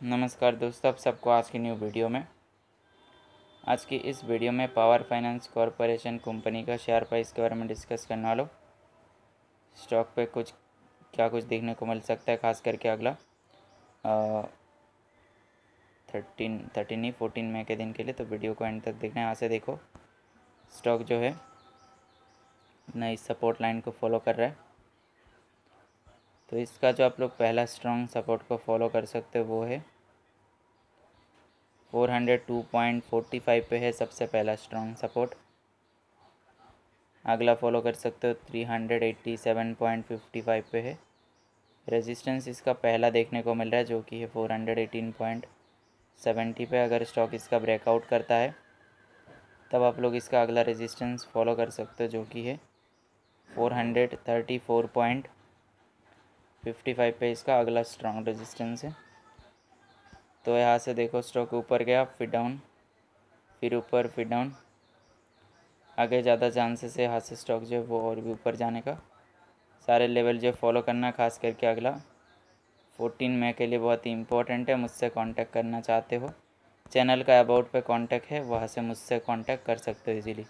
नमस्कार दोस्तों, आप सबको आज की न्यू वीडियो में। आज की इस वीडियो में पावर फाइनेंस कॉरपोरेशन कंपनी का शेयर प्राइस के बारे में डिस्कस करने वालों स्टॉक पे कुछ, क्या कुछ देखने को मिल सकता है, खास करके अगला थर्टीन थर्टीन ही फोर्टीन मई के दिन के लिए तो वीडियो को एंड तक देखना है, यहाँ से देखो। स्टॉक जो है नई सपोर्ट लाइन को फॉलो कर रहा है। तो इसका जो आप लोग पहला स्ट्रॉन्ग सपोर्ट को फॉलो कर सकते हो वो है। 402.45 पे है सबसे पहला स्ट्रॉन्ग सपोर्ट अगला फॉलो कर सकते हो 387.55 पे है। रेजिस्टेंस इसका पहला देखने को मिल रहा है जो कि है 418.70 पे। अगर स्टॉक इसका ब्रेकआउट करता है, तब आप लोग इसका अगला रेजिस्टेंस फॉलो कर सकते हो जो कि है 434. फिफ्टी फाइव पे इसका अगला स्ट्रॉन्ग रेजिस्टेंस है। तो यहाँ से देखो स्टॉक ऊपर गया, फिर डाउन फिर ऊपर, फिर डाउन आगे ज़्यादा चांसेस है यहाँ से स्टॉक जो है वो और भी ऊपर जाने का। सारे लेवल जो फॉलो करना खास करके अगला। फोर्टीन मई के लिए बहुत ही इंपॉर्टेंट है, मुझसे कांटेक्ट करना चाहते हो। चैनल का अबाउट पे कांटेक्ट है, वहाँ से मुझसे कांटेक्ट कर सकते हो इजीली